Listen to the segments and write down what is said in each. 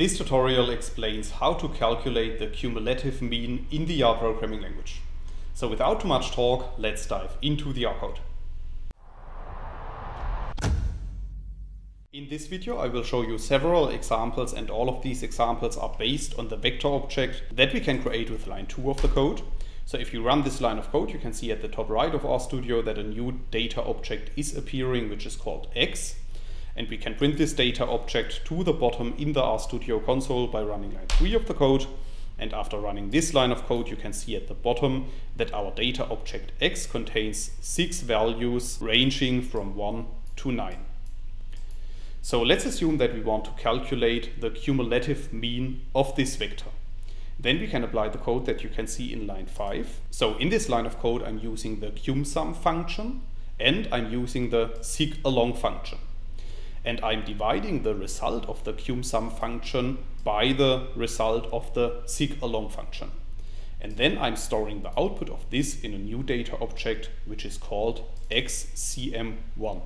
This tutorial explains how to calculate the cumulative mean in the R programming language. So without too much talk, let's dive into the R code. In this video I will show you several examples and all of these examples are based on the vector object that we can create with line 2 of the code. So if you run this line of code you can see at the top right of RStudio that a new data object is appearing which is called x and we can print this data object to the bottom in the RStudio console by running line 3 of the code. And after running this line of code, you can see at the bottom that our data object x contains six values ranging from 1 to 9. So let's assume that we want to calculate the cumulative mean of this vector. Then we can apply the code that you can see in line 5. So in this line of code, I'm using the cumsum function and I'm using the seq_along function and I'm dividing the result of the cumsum function by the result of the seq_along function. And then I'm storing the output of this in a new data object, which is called xcm1.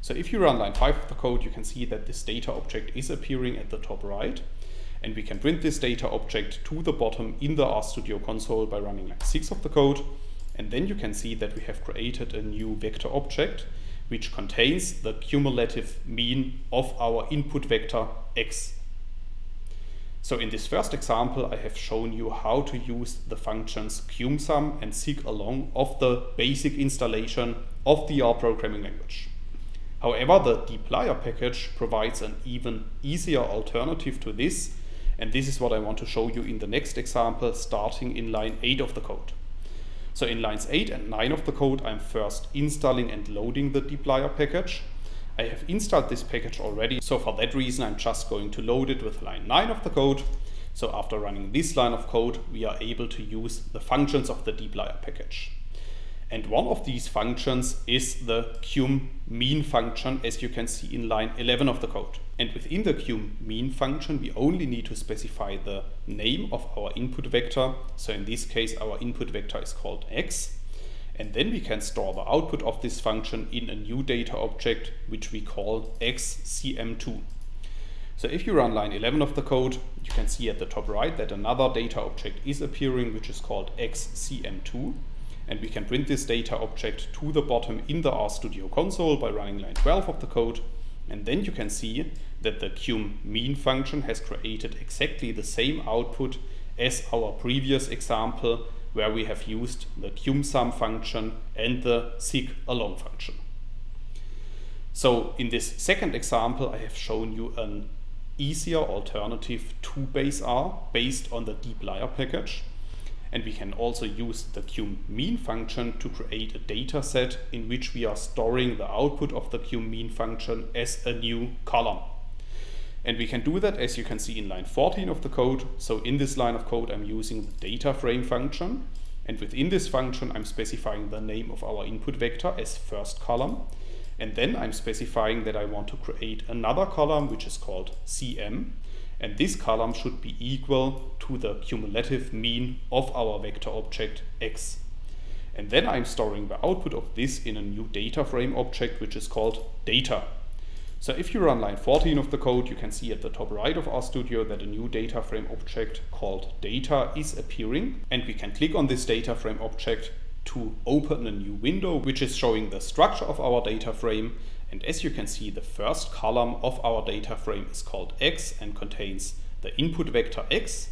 So if you run line 5 of the code, you can see that this data object is appearing at the top right. And we can print this data object to the bottom in the RStudio console by running line 6 of the code. And then you can see that we have created a new vector object which contains the cumulative mean of our input vector x. So in this first example, I have shown you how to use the functions cumsum and seq_along of the basic installation of the R programming language. However, the dplyr package provides an even easier alternative to this, and this is what I want to show you in the next example, starting in line 8 of the code. So in lines 8 and 9 of the code, I'm first installing and loading the dplyr package. I have installed this package already, so for that reason, I'm just going to load it with line 9 of the code. So after running this line of code, we are able to use the functions of the dplyr package. And one of these functions is the cum mean function, as you can see in line 11 of the code. And within the cummean function, we only need to specify the name of our input vector. So in this case, our input vector is called x. And then we can store the output of this function in a new data object, which we call xcm2. So if you run line 11 of the code, you can see at the top right that another data object is appearing, which is called xcm2 and we can print this data object to the bottom in the RStudio console by running line 12 of the code. And then you can see that the cummean function has created exactly the same output as our previous example where we have used the cumsum function and the sig along function. So in this second example, I have shown you an easier alternative to base R based on the dplyr package. And we can also use the cummean function to create a data set in which we are storing the output of the cummean function as a new column. And we can do that as you can see in line 14 of the code. So in this line of code, I'm using the data frame function. And within this function, I'm specifying the name of our input vector as first column. And then I'm specifying that I want to create another column, which is called cm. And this column should be equal to the cumulative mean of our vector object x. And then I'm storing the output of this in a new data frame object, which is called data. So if you run line 14 of the code, you can see at the top right of RStudio that a new data frame object called data is appearing. And we can click on this data frame object to open a new window, which is showing the structure of our data frame. And as you can see, the first column of our data frame is called x and contains the input vector x.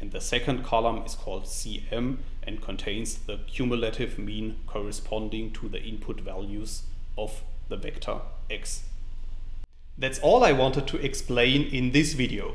And the second column is called cm and contains the cumulative mean corresponding to the input values of the vector x. That's all I wanted to explain in this video.